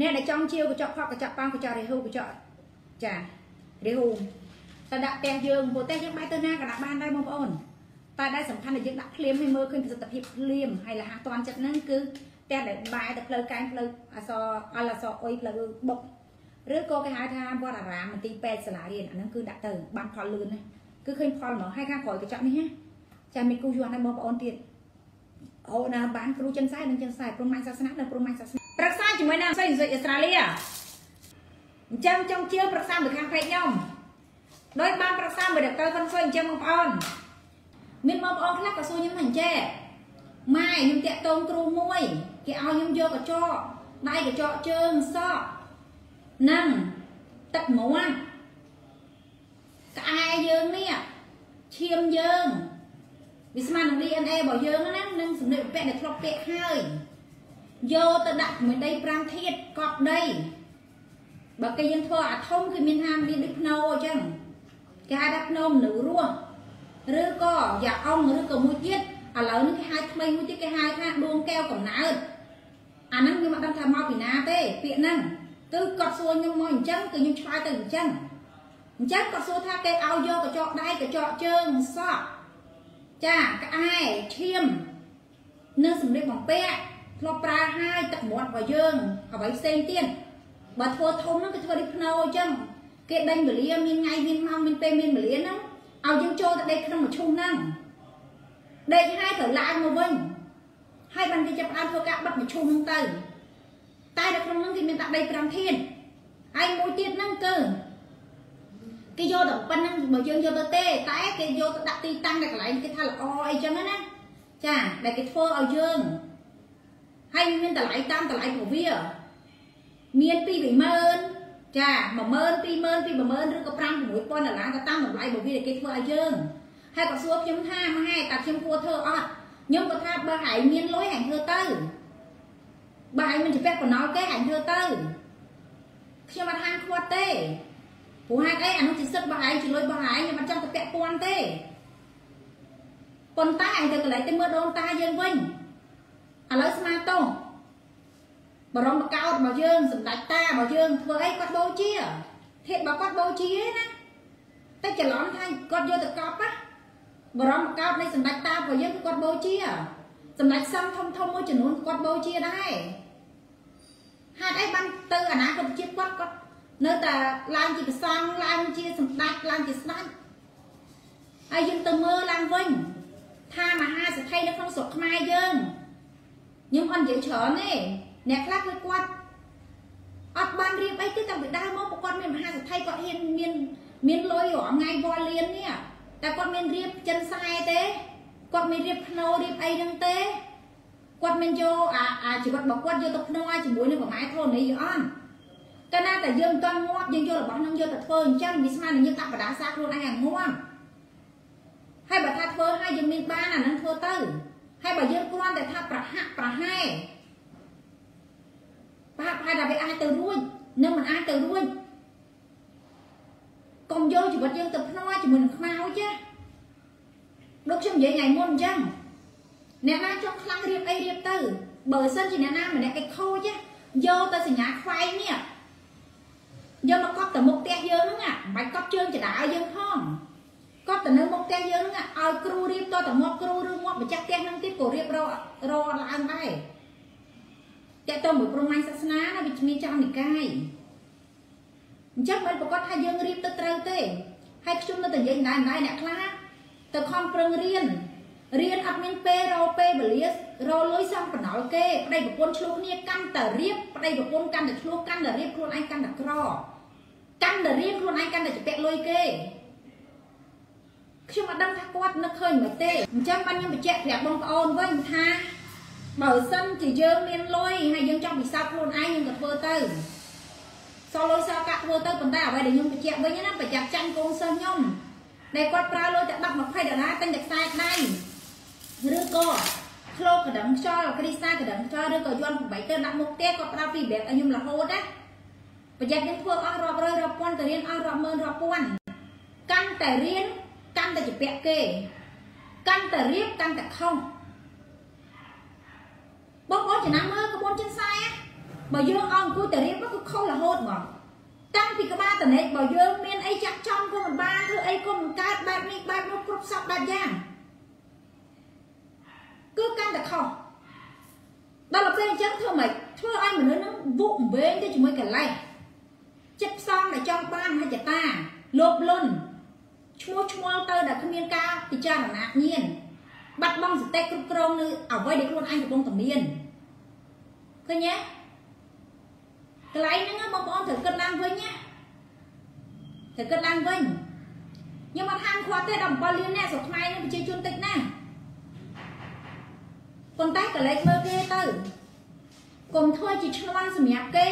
អ្នកដែលចង់ជាវកញ្ចក់ផកកញ្ចក់ប៉ោងកញ្ចក់រាហូកញ្ចក់ចារាហូតែដាក់ផ្ទះយើងព្រោះផ្ទះយើងបែរទៅណាក៏ដាក់បានដែរបងប្អូនតែដែលសំខាន់ដែលយើងដាក់ភ្លាមឲ្យមើលឃើញប្រសិទ្ធភាពភ្លាមហើយលះតាន់ចិត្តហ្នឹងគឺផ្ទះដែលបែរទៅផ្លូវកែងផ្លូវអសអលអសអុយផ្លូវបុកឬក៏គេហៅថាវត្តអារាមមន្ទីរពេទ្យសាលារៀនអាហ្នឹងគឺដាក់ទៅបានផលលឿនណាគឺឃើញផលហ្មងហើយខាងក្រោយកញ្ចក់នេះណាចាំមានគូយន់ដែរបងប្អូនទៀតអូណាបានគ្រូចិនសែនិងចិនសែព្រមមាញ់សាសនានិងព្រមមាញ់សាសនាប្រឹក្សា ជាមួយនឹងសិស្សអ៊ីស្រាអែលអញ្ចឹងចង់ជឿប្រឹក្សាមួយខាងព្រែកខ្ញុំដោយបានប្រឹក្សាមួយដកតើផងសុយអញ្ចឹងបងប្អូនមានបងប្អូនខ្លះក៏សួរខ្ញុំថាអញ្ចេះម៉ែខ្ញុំតាក់តងគ្រូមួយគេឲ្យខ្ញុំយកកញ្ចក់ដៃកញ្ចក់ជើងសក់និងទឹកមាត់ក្អែយើងនេះឈាមយើងវាស្មើនឹង DNA របស់យើងណានឹងសម្លៀកបំពាក់ដែលធ្លាប់ពាក់ហើយ យកទៅដាក់ជាមួយដី5ធាតកប់ដីបើគេយើងធ្វើអាធំគឺមានហាមមានដូចភ្នោអញ្ចឹងគេហៅថាភ្នោមនុស្សរស់ឬក៏យ៉ាអងឬក៏មួយទៀតឥឡូវនេះគេហៅថ្មីមួយទៀតគេហៅថាដួងកែវកំណើតអាហ្នឹងខ្ញុំអត់ដឹងថាមកពីណាទេពាក្យហ្នឹងគឺគាត់សួរខ្ញុំមកអញ្ចឹងគឺខ្ញុំឆ្លើយទៅអញ្ចឹងអញ្ចឹងគាត់សួរថាគេឲ្យយកកញ្ចក់ដៃកញ្ចក់ជើងសក់ចាក្អែឈាមនិងសម្លៀកបំពាក់ ធ្លាប់ប្រើហើយទឹកមាត់របស់យើងអ្វីផ្សេងទៀតបើធ្វើធំហ្នឹងគឺធ្វើដូចភ្នោអញ្ចឹងគេដេញវេលាមានថ្ងៃមានម៉ោងមានពេលមានវេលាហ្នឹងឲ្យយើងចូលទៅដេកក្នុងមឈូសហ្នឹងដេកហើយត្រូវឡើងមកវិញហើយបានគេចាប់ផ្ដើមធ្វើការបិទមឈូសហ្នឹងទៅតែនៅក្នុងហ្នឹងគេមានដាក់ដី5ធានហើយមួយទៀតហ្នឹងគឺគេយកតែប៉ុណ្្នឹងបើយើងយកទៅទេតែគេយកទៅដាក់ទីតាំងនៅកន្លែងគេថាល្អអីចឹងណាចាដែលគេធ្វើឲ្យយើង ហើយមានតម្លៃតាមតម្លៃរបស់វាមានពី20000ចា10000 20000ពី10000ឬក៏5 6000ដុល្លារទៅតាមតម្លៃរបស់វាដែលគេធ្វើឲ្យយើងហើយក៏សួរខ្ញុំថាម៉ែតើខ្ញុំគួរធ្វើអត់ខ្ញុំក៏ថាបើឯងមានលុយឯងធ្វើទៅបើឯងមិនជាពាក់កណ្ដោលគេឯងធ្វើទៅខ្ញុំអត់ហាមឃាត់ទេព្រោះហេតុអីអានោះជាសិទ្ធិរបស់ឯងជាលុយរបស់ឯងខ្ញុំមិនចង់ទៅពាក់ព័ន្ធទេប៉ុន្តែឯងទៅកន្លែងទៅមើលដូនតាយើងវិញ ឥឡូវស្មាតោបរមកោតរបស់យើងសម្ដេចតារបស់យើងធ្វើអីគាត់បូជាធាតរបស់គាត់បូជាណាតែច្រឡំថាគាត់យកទៅកប់ណាបរមកោតនៃសម្ដេចតារបស់យើងគឺគាត់បូជាសម្ដេចសំធំធំមួយចំនួនគាត់បូជាដែរហេតុអីបានទៅអនាគតជាតិគាត់គាត់នៅតែឡើងជាប្រសង់ឡើងជាសម្ដេចឡើងជាស្ដេចហើយយើងទៅមើលឡើងវិញថាមហាសេដ្ឋីនៅក្នុងស្រុកខ្មែរយើង ខ្ញុំអត់និយាយច្រើនទេអ្នកខ្លះគឺគាត់អត់បានរៀបអីទេតាំងពីដើមមកគាត់មានមហាសេដ្ឋីគាត់ហ៊ានមានមានលុយរាល់ថ្ងៃវល់លៀននេះតែគាត់មានរៀបចិនខ្សែទេគាត់មានរៀបភ្នោរៀបអីហ្នឹងទេគាត់មានយកអាអាជីវិតរបស់គាត់យកទៅភ្នោជាមួយនឹងប្រម៉ែធននេះអត់កាលណាតែយើងមិនទាន់ងាប់យើងយករបស់នឹងយកទៅធ្វើអញ្ចឹងវាស្មើនឹងយើងដាក់បដាសាខ្លួនឯងឲ្យងាប់ហើយបើថាធ្វើហើយយើងមានបានអានឹងធ្វើទៅ ហើយបើយើងគ្រាន់តែថាប្រហាក់ប្រហែលប្រហាក់ប្រហែលដល់វាអាចទៅរួចនឹងមិនអាចទៅរួចកុំយកជីវិតយើងទៅភ្នាល់ជាមួយនឹងខ្មោចចាដូចខ្ញុំនិយាយថ្ងៃមុនអញ្ចឹងអ្នកណាចង់ខ្លាំងរៀបអីរៀបទៅបើសិនជាអ្នកណាម្នាក់គេខូចយកទៅសញ្ញាខ្វែងនេះយកមកកប់ទៅមុខផ្ទះយើងហ្នឹងមិនបាច់កប់ជើងចដាឲ្យយើងផងកប់ទៅនៅមុខផ្ទះយើងហ្នឹង ឲ្យគ្រូរៀបតទៅងាប់គ្រូឬងាប់ម្ចាស់ផ្ទះហ្នឹងទៀតក៏រៀបរករឡើងដែរតើតើមួយព្រំមាញ់សាសនាណាវាមានចំនិកាយអញ្ចឹងមិនប្រកាសថាយើងរៀបទៅត្រូវទេហើយខ្ញុំនៅតែនិយាយដែរដែរអ្នកខ្លះទៅខំប្រឹងរៀនរៀនអត់មានពេលរពេលវេលារលុយសំបណ្ដោលគេប្តីប្រពន្ធឆ្លោះគ្នាកាន់តែរៀបប្តីប្រពន្ធកាន់តែឆ្លោះកាន់តែរៀបខ្លួនឯងកាន់តែក្រកាន់តែរៀបខ្លួនឯងកាន់តែជាពាក់លុយគេ ខ្ញុំអត់ដឹងថាគាត់នឹកឃើញមិនទេអញ្ចឹងបានខ្ញុំបញ្ជាក់ប្រាប់បងប្អូនវិញថាបើសិនជាយើងមានលុយហើយយើងចង់ពិសោធន៍ខ្លួនឯងយើងក៏ធ្វើទៅសល់លុយសល់កាក់ធ្វើទៅប៉ុន្តែអ្វីដែលខ្ញុំបញ្ជាក់វិញណាប្រចាំចាញ់កូនសិស្សខ្ញុំដែលគាត់ប្រើលុយតែ10 20ដុល្លារទិញតែខ្សែដៃឬក៏ក្លោកកណ្ដឹងខ្យល់គ្រីស្តាកណ្ដឹងខ្យល់ឬក៏យន់8ទៅដាក់មុខផ្ទះគាត់ផ្ដល់ពីបែបឲ្យខ្ញុំរហូតណាប្រយ័ត្នយើងធ្វើអស់រាប់រយរាប់ពាន់ទៅរៀនអស់រាប់ម៉ឺនរាប់ពាន់កាន់តែរៀន កាន់តែជាពាក់គេ កាន់តែរៀបកាន់តែខុសបងប្អូនចំណាំមើលក្បួនចិនខ្សែបើយើងអោអង្គុយតែរៀបក៏ខុសរហូតហ្មងតាំងពីក្បាលតនេកបើយើងមានអីចាក់ចំក៏មិនបានធ្វើអីក៏មិនកើតបែបនេះបែបនោះគ្រប់សពបែបយ៉ាងគឺកាន់តែខុសដល់ពេលអញ្ចឹងធ្វើម៉េចធ្វើឲ្យមនុស្សនឹងវក់វែងទៅជាមួយកលេសចិត្តផ្សំដែលចង់បានហិច្ចតាលោភលន់ ឈ្មោះឈ្មោះទៅដែលគ្មានការពិចារណាញៀនបាត់បង់សតិគ្រប់គ្រងនៅអ្វីដែលខ្លួនឯងកំពុងតែមានឃើញទេកន្លែងហ្នឹងបងប្អូនត្រូវគិតឡើងវិញណាត្រូវគិតឡើងវិញខ្ញុំអត់ហាមឃាត់ទេដល់7លានអ្នកស្រុកខ្មែរនេះប្រជាជនតិចណាស់ប៉ុន្តែកលេចមើលគេទៅកុំធ្វើជាឆ្លន់សម្រាប់គេ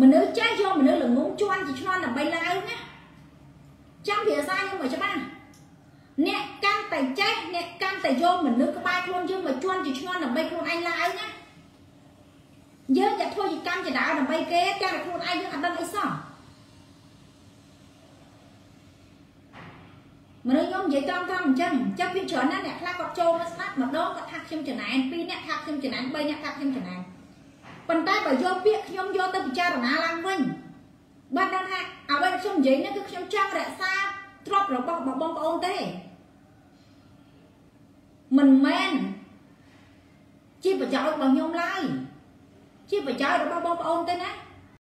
មនុស្សចេះយកមនុស្សល្ងងជន់ជាឆ្លន់ដើម្បីឡើងណា ចាំភាសាខ្ញុំមកច្បាស់អ្នកកាន់តែចេះអ្នកកាន់តែយកមនុស្សក្បែរខ្លួនយើងមកជន់ជាឆ្លន់ដើម្បីខ្លួនឯងឡើងណាយើងតែធ្វើជាកម្មជាដើដើម្បីគេតែខ្លួនឯងយើងអត់ដឹងអីសោះមនុស្សខ្ញុំនិយាយត្រង់ត្រង់អញ្ចឹងចាប់ពីច្រើនណាស់អ្នកខ្លះគាត់ចូលមកស្ដាប់ម្ដងគាត់ថាខ្ញុំចំណែនពីរអ្នកថាខ្ញុំចំណែនបីអ្នកថាខ្ញុំចំណែនប៉ុន្តែបើយកពាក្យខ្ញុំយកទៅពិចារណាឡើងវិញបាទដឹងថាអ្វីដែលខ្ញុំនិយាយនេះគឺខ្ញុំចង់រក្សា ទ្រព្យរបស់បងប្អូនទេមិនមែនជាប្រយោជន៍របស់ខ្ញុំឡើយជាប្រយោជន៍របស់បងប្អូនទេណា